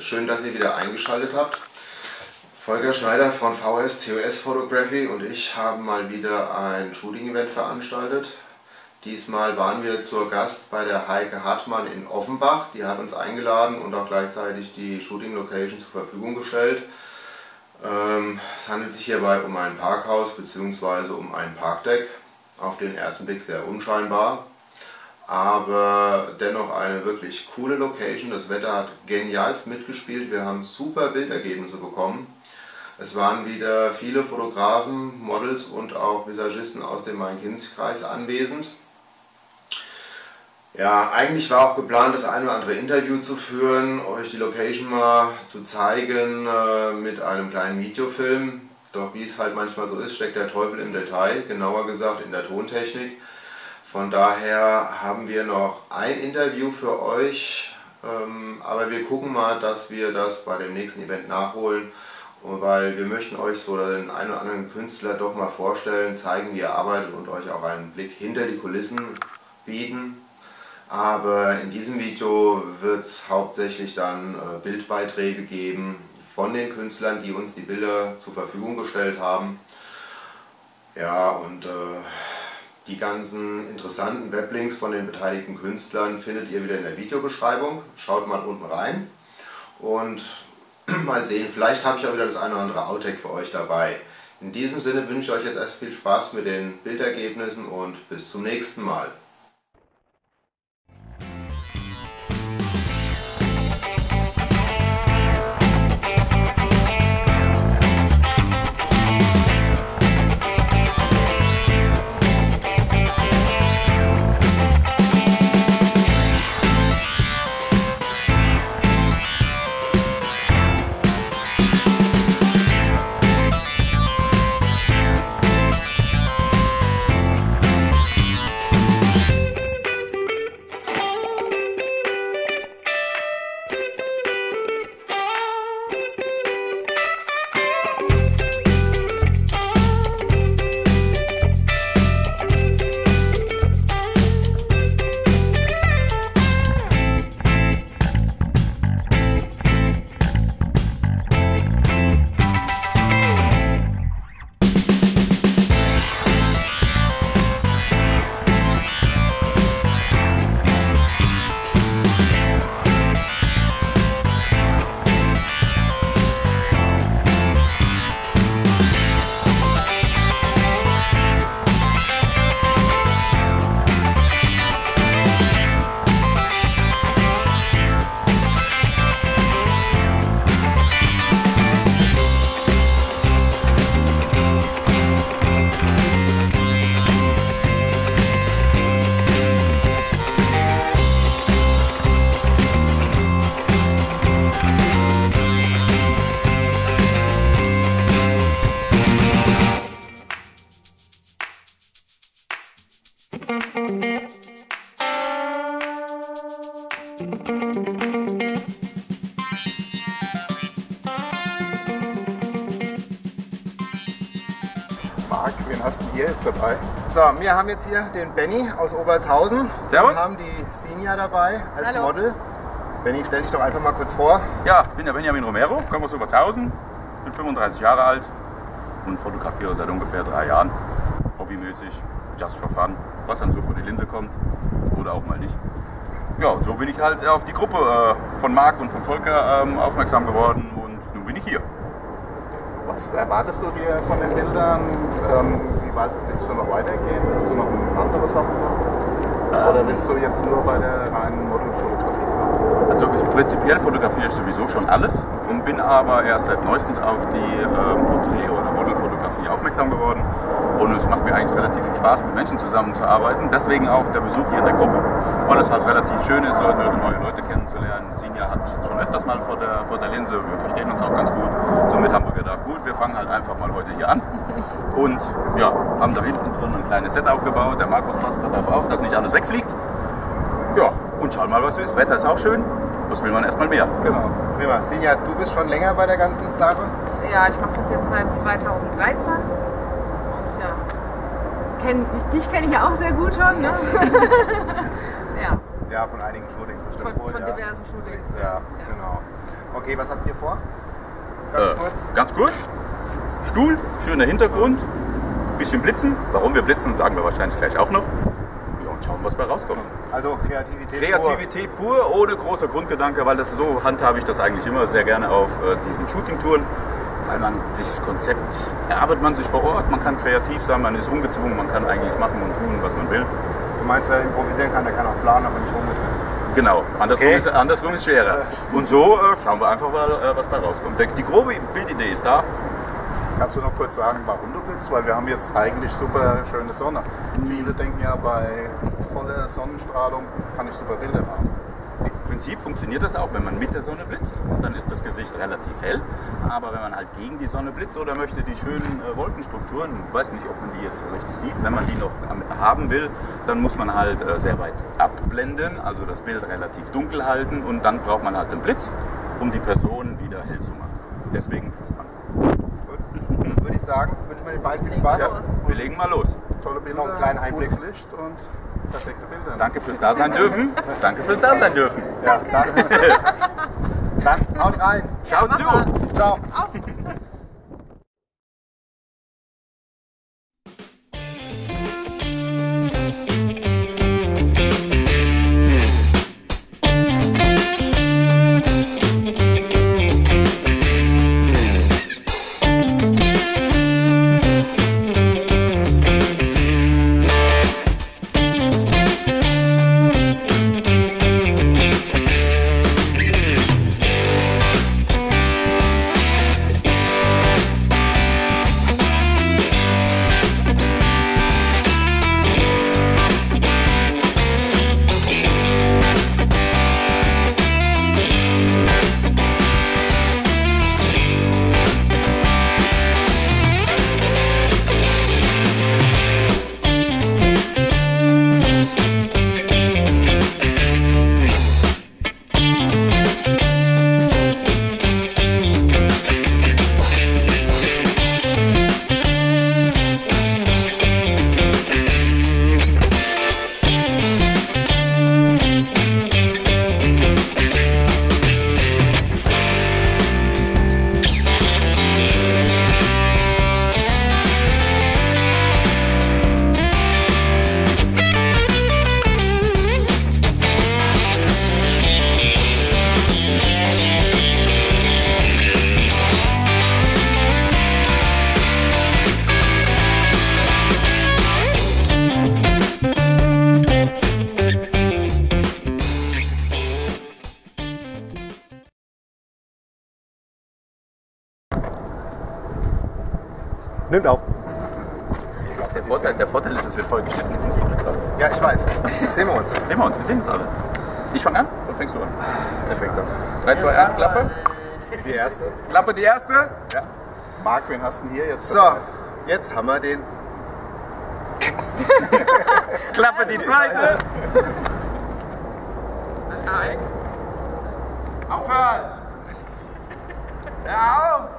Schön, dass ihr wieder eingeschaltet habt. Volker Schneider von VS COS Photography und ich haben mal wieder ein Shooting-Event veranstaltet. Diesmal waren wir zur Gast bei der Heike Hartmann in Offenbach. Die hat uns eingeladen und auch gleichzeitig die Shooting-Location zur Verfügung gestellt. Ähm, es handelt sich hierbei um ein Parkhaus bzw. um ein Parkdeck. Auf den ersten Blick sehr unscheinbar aber dennoch eine wirklich coole Location. Das Wetter hat genialst mitgespielt. Wir haben super Bildergebnisse bekommen. Es waren wieder viele Fotografen, Models und auch Visagisten aus dem Main-Kinz-Kreis anwesend. Ja, eigentlich war auch geplant, das eine oder andere Interview zu führen, euch die Location mal zu zeigen äh, mit einem kleinen Videofilm. Doch wie es halt manchmal so ist, steckt der Teufel im Detail, genauer gesagt in der Tontechnik. Von daher haben wir noch ein Interview für euch, ähm, aber wir gucken mal, dass wir das bei dem nächsten Event nachholen, weil wir möchten euch so den einen oder anderen Künstler doch mal vorstellen, zeigen, wie er arbeitet und euch auch einen Blick hinter die Kulissen bieten. Aber in diesem Video wird es hauptsächlich dann äh, Bildbeiträge geben von den Künstlern, die uns die Bilder zur Verfügung gestellt haben. Ja, und äh, die ganzen interessanten Weblinks von den beteiligten Künstlern findet ihr wieder in der Videobeschreibung. Schaut mal unten rein und mal sehen, vielleicht habe ich auch wieder das eine oder andere Outtake für euch dabei. In diesem Sinne wünsche ich euch jetzt erst viel Spaß mit den Bildergebnissen und bis zum nächsten Mal. Marc, wen hast du hier jetzt dabei? So, wir haben jetzt hier den Benny aus Obertshausen. Servus. Wir haben die Sinja dabei als Hallo. Model. Benny, stell dich doch einfach mal kurz vor. Ja, ich bin der Benjamin Romero, komme aus Obertshausen, bin 35 Jahre alt und fotografiere seit ungefähr drei Jahren. Hobbymäßig, just for fun, was dann so vor die Linse kommt oder auch mal nicht. Ja, und so bin ich halt auf die Gruppe äh, von Marc und von Volker ähm, aufmerksam geworden und nun bin ich hier. Was erwartest du dir von den Bildern? Ähm, wie weit willst du noch weitergehen? Willst du noch andere Sachen machen? Oder willst du jetzt nur bei der reinen Modelfotografie sein? Also ich, prinzipiell fotografiere ich sowieso schon alles und bin aber erst seit neuestens auf die ähm, Porträt- oder Modelfotografie aufmerksam geworden. Und es macht mir eigentlich relativ viel Spaß, mit Menschen zusammenzuarbeiten. Deswegen auch der Besuch hier in der Gruppe, weil es halt relativ schön ist, Leute, neue Leute kennenzulernen. Sinja hatte ich jetzt schon öfters mal vor der, vor der Linse. Wir verstehen uns auch ganz gut. Somit haben wir gedacht, gut, wir fangen halt einfach mal heute hier an. Und ja, haben da hinten drin ein kleines Set aufgebaut. Der Markus passt gerade darauf auf, dass nicht alles wegfliegt. Ja, und schauen mal, was ist. Wetter ist auch schön. Was will man erstmal mehr? Genau. Prima. Sinja, du bist schon länger bei der ganzen Sache. Ja, ich mache das jetzt seit 2013. Ja, kenn, ich, dich kenne ich ja auch sehr gut schon. Ne? ja. Ja, von einigen Shootings, das stimmt Von, wohl. von ja. diversen Shootings. Ja, genau. Okay, was habt ihr vor? Ganz Äh, kurz. Ganz kurz. Stuhl, schöner Hintergrund, bisschen blitzen. Warum wir blitzen, sagen wir wahrscheinlich gleich auch noch. Ja, und schauen, was bei rauskommt. Also Kreativität. Kreativität pur, ohne großer Grundgedanke, weil das so handhabe ich das eigentlich immer sehr gerne auf äh, diesen Shooting-Touren, weil man sich Konzept erarbeitet man sich vor Ort, man kann kreativ sein, man ist ungezwungen, man kann eigentlich machen und tun, was man will. Du meinst, wer improvisieren kann, der kann auch planen, aber nicht rumdrehen. Genau, andersrum, Okay. ist, andersrum ist schwerer. Und so äh, schauen wir einfach mal, äh, was bei rauskommt. Die grobe Bildidee ist da. Kannst du noch kurz sagen, warum du blitzt? Weil wir haben jetzt eigentlich super schöne Sonne. Viele denken ja, bei voller Sonnenstrahlung kann ich super Bilder machen. Prinzip funktioniert das auch, wenn man mit der Sonne blitzt, dann ist das Gesicht relativ hell. Aber wenn man halt gegen die Sonne blitzt oder möchte die schönen äh, Wolkenstrukturen, weiß nicht, ob man die jetzt so richtig sieht, wenn man die noch am- haben will, dann muss man halt äh, sehr weit abblenden, also das Bild relativ dunkel halten und dann braucht man halt den Blitz, um die Person wieder hell zu machen. Deswegen blitzt man. Gut. Dann würde ich sagen, wünschen wir den beiden viel Spaß. Ja. Wir legen mal los. Tolle Bilder, Noch einen kleinen Einblick. Licht und perfekte Bilder. Danke fürs Dasein dürfen. Danke fürs Dasein dürfen. Ja, dann, dann haut rein. Schaut zu. Ciao. Auf! Nimmt auf. Der Vorteil, der Vorteil ist, es wird voll geschnitten und ist dran. Ja, ich weiß. Sehen wir uns. Sehen wir uns, wir sehen uns alle. Ich fange an oder fängst du an? Perfekt. 3, 2, 1, Klappe. Die erste. Klappe die erste. Ja. Marc, wen hast du denn hier jetzt? So, jetzt haben wir den. Klappe die zweite. Aufhören. Hör auf.